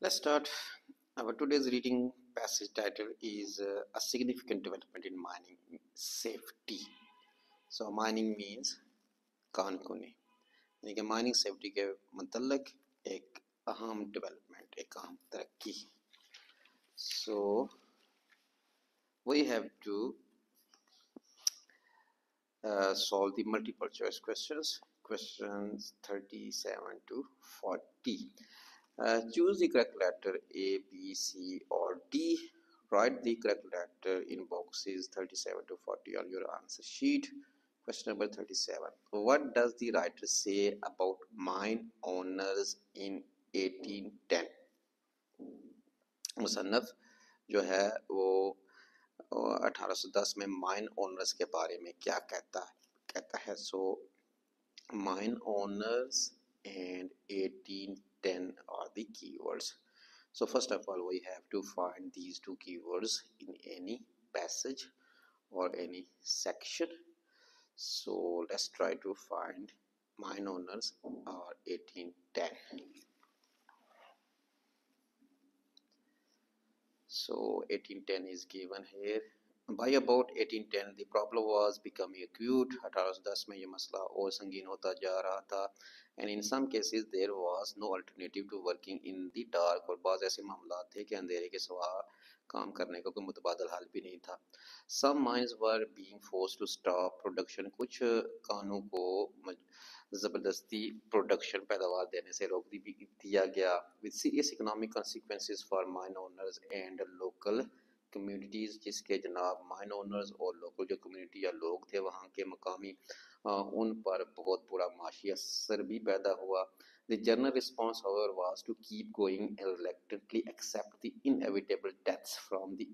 let's start our today's reading passage title is uh, a significant development in mining safety so mining means कान को mining यानी कि mining ek के मतलब एक अहम डेवलपमेंट एक अहम तरक्की so we solve the multiple choice questions questions 37 to 40 سو دس میں مائن اونرس کے بارے میں کیا کہتا کہتا ہے so mine owner and 1810 are the keywords so first of all we have to find these two keywords in any passage or any section so let's try to find mine owners are 1810 so 1810 is given here by about eighteen ten the problem was become acute اٹھارہ سو دس میں یہ مسئلہ اور سنگین ہوتا جا رہا تھا and in some cases there was no alternative to working in the dark اور بعض ایسے معاملات تھے کہ اندھیرے کے سوا کام کرنے کا کوئی متبادل حال بھی نہیں تھا some mines were being force to stop production کچھ کانوں کو زبردستی پروڈکشن پیداوار دینے سے روک دی بھی دیا گیا with serious economic consequences for mine owners and local communities جس کے جناب مائن اونرز اور لوکل جو کمیونٹی یا لوگ تھے وہاں کے مقامی ان پر بہت برا معاشی اثر بھی پیدا ہوا the general response was to keep going accept the deaths from the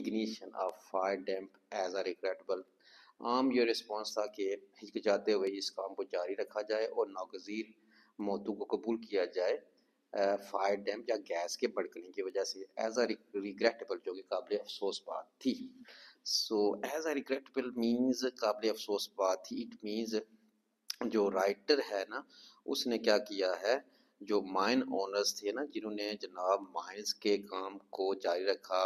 ignition of fire damp as an regrettable عام یہ رسپانس تھا کہ ہچکچاتے ہوئے اس کام کو جاری رکھا جائے اور ناگزیر موتوں کو قبول کیا جائے فائر ڈیم یا گیس کے بڑکنے کی وجہ سے ایز اے ریگریٹیبل جو کہ قابل افسوس بات تھی سو ایز اے ریگریٹیبل مینز قابل افسوس بات تھی اٹ مینز جو رائٹر ہے نا اس نے کیا کیا ہے جو مائن اونرز تھے نا جنہوں نے جناب مائنز کے کام کو جاری رکھا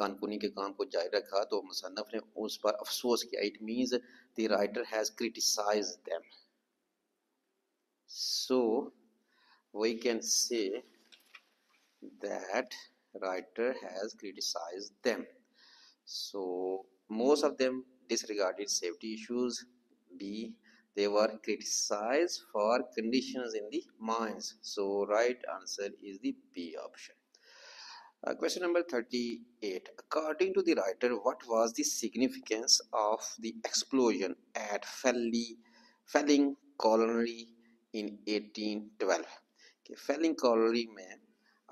کانکونی کے کام کو جاری رکھا تو مصنف نے اس پر افسوس کیا it means the writer has criticise them so we can say that writer has criticized them so most of them disregarded safety issues b they were criticized for conditions in the mines so right answer is the b option uh, question number 38 according to the writer what was the significance of the explosion at Felly, felling colony in 1812 کہ feeling colony میں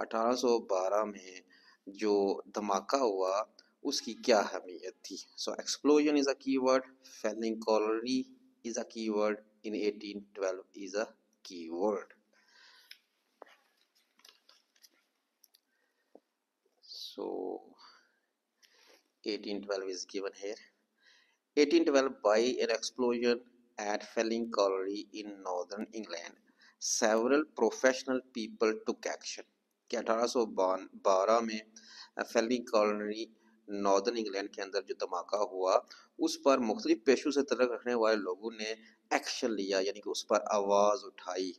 اٹھارہ سو بارہ میں جو دھماکہ ہوا اس کی کیا اہمیت تھی so explosion is a key word Felling colony is a key word in eighteen twelve is a key word so eighteen twelve is given here eighteen twelve by an explosion at Felling colony in northern England several professional people took action کہ اٹھارہ سو بارہ میں فیلنی colony northern England کے اندر جو دھماکہ ہوا اس پر مختلف پیشوں سے تعلق رکھنے والے لوگوں نے ایکشن لیا یعنی کہ اس پر آواز اٹھائی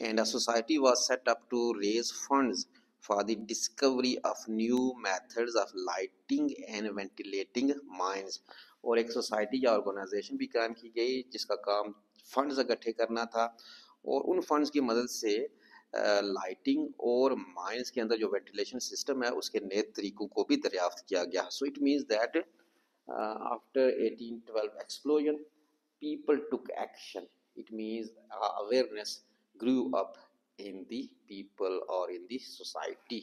and a society was set up to raise funds for the discovery of new methods of lighting and ventilating mines اور ایک سوسائٹی یا آرگنائزیشن بھی قائم کی گئی جس کا کام فنڈز اکٹھے کرنا تھا اور ان فنڈز کی مدد سے لائٹنگ اور مائنس کے اندر جو وینٹیلیشن سسٹم ہے اس کے نئے طریقوں کو بھی دریافت کیا گیا so it means that after eighteen twelve explosion people took action it means awareness grow up in the people اور in the society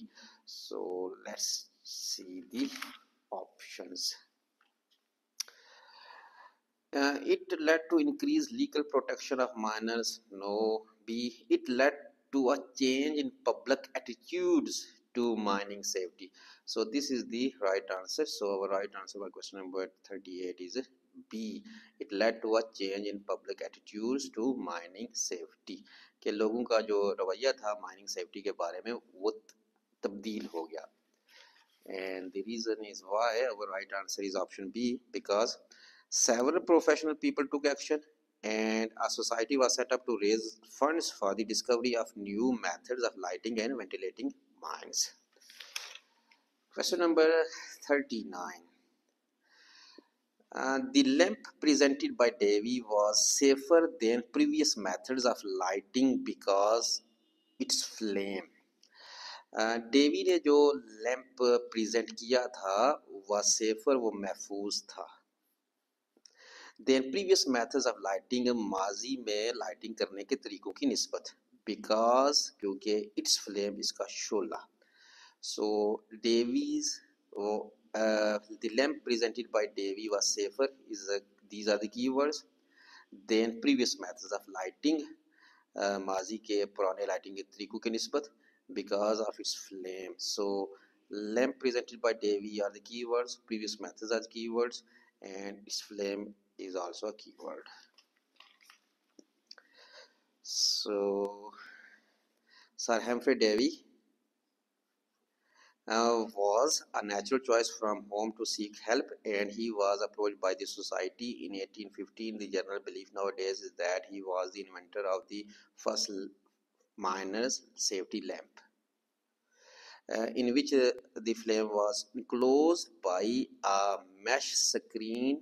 so let's see the options uh, it led to increased legal protection of minors no b it led to a change in public attitudes to mining safety so this is the right answer so our right answer by question number 38 is b it led to a change in public attitudes to mining safety کہ لوگوں کا جو رویہ تھا mining safety کے بارے میں وہ تبدیل ہو گیا and the reason is why our right answer is option B because Several professional people took action and a society was set up to raise funds for the discovery of new methods of lighting and ventilating mines. Question number 39. Uh, the lamp presented by Davy was safer than previous methods of lighting because its flame. Davy uh, ने जो lamp present किया था वह safer वो महफूज था then previous methods of lighting ماضی میں لائٹنگ کرنے کے طریقوں کی نسبت بیکاز کیونکہ اٹس فلیم اس کا شولہ so Davy's the lamp presented by Davy was safer is these are the key words then previous methods of lighting ماضی کے پرانے لائٹنگ کے طریقوں کی نسبت because of its flame so lamp presented by Davy are the key words previous methods are the key words and its flame is also a keyword so sir humphrey davy uh, was a natural choice from home to seek help and he was approached by the society in 1815 the general belief nowadays is that he was the inventor of the first miner's safety lamp uh, in which uh, the flame was enclosed by a mesh screen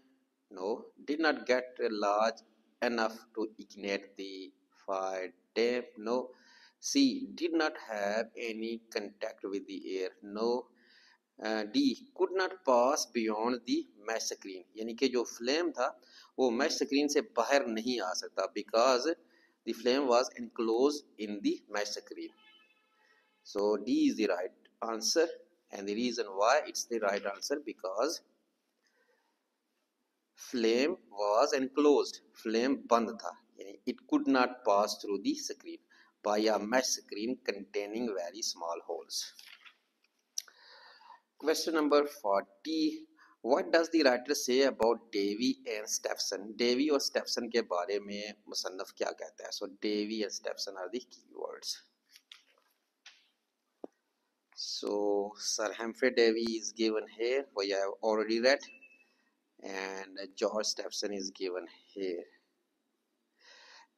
no did not get large enough to ignite the fire damp no c did not have any contact with the air no uh, d could not pass beyond the mesh screen यानी कि जो flame था वो mesh screen से बाहर नहीं आ सकता because the flame was enclosed in the mesh screen so d is the right answer and the reason why it's the right answer because flame was enclosed flame بند تھا یعنی it could not pass through the screen by a match screen containing very small holes question number forty what does the writer say about Davy and Stephenson Davy اور Stephenson کے بارے میں مصنف کیا کہتا ہے so Davy and Stephenson are the key words so sir Humphry Davy is given here we have already read and George Stepson is given here.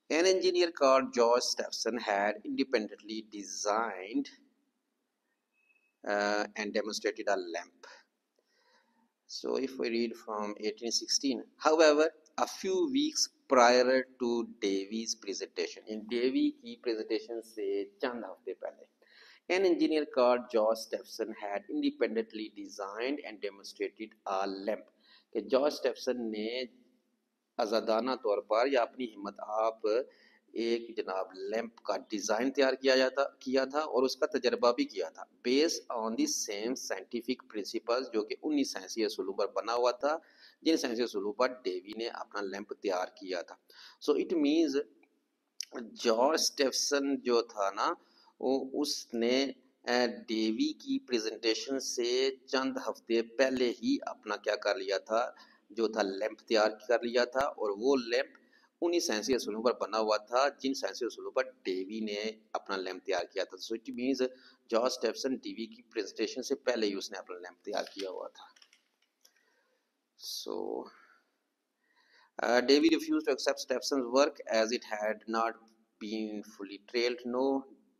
An engineer called George Stepson had independently designed uh, and demonstrated a lamp. So if we read from 1816, however, a few weeks prior to Davy's presentation, in Davy presentation say, चंद हफ्ते पहले, an engineer called George Stepson had independently designed and demonstrated a lamp. کہ نے طور پر یا اپنی ہمت آپ ایک جناب لیمپ کا ڈیزائن تیار کیا تھا اور اس کا تجربہ بھی کیا تھا بیس on the same scientific principles جو کہ انیس سائنسی اصولوں پر بنا ہوا تھا جن سائنسی اصولوں پر ڈیوی نے اپنا لیمپ تیار کیا تھا so it means George Stephenson جو تھا نا اس نے ڈیوی کی پریزنٹیشن سے چند ہفتے پہلے ہی اپنا کیا کر لیا تھا جو تھا لیمپ تیار کر لیا تھا اور وہ لیمپ انہی سائنسی اصولوں پر بنا ہوا تھا جن سائنسی اصولوں پر ڈیوی نے اپنا لیمپ تیار کیا تھا سوچ مینز جارج ٹیپسن ڈیوی کی پریزنٹیشن سے پہلے ہی اس نے اپنا لیمپ تیار کیا ہوا تھا so Davy refuse to accept Stephenson work as it had not been fully trialled no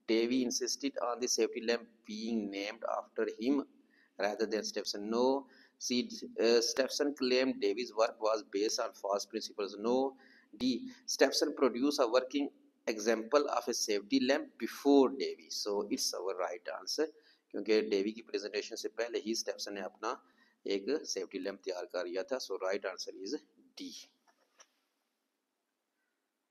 Davy insisted on the safety lamp being named after him rather than Stephenson. No, see, uh, Stephenson claimed Davy's work was based on false principles. No, D. Stephenson produced a working example of a safety lamp before Davy. So it's our right answer. کیونکہ Davy کی presentation سے پہلے ہی steps نے اپنا ایک safety lamp تیار کر لیا تھا so right answer is D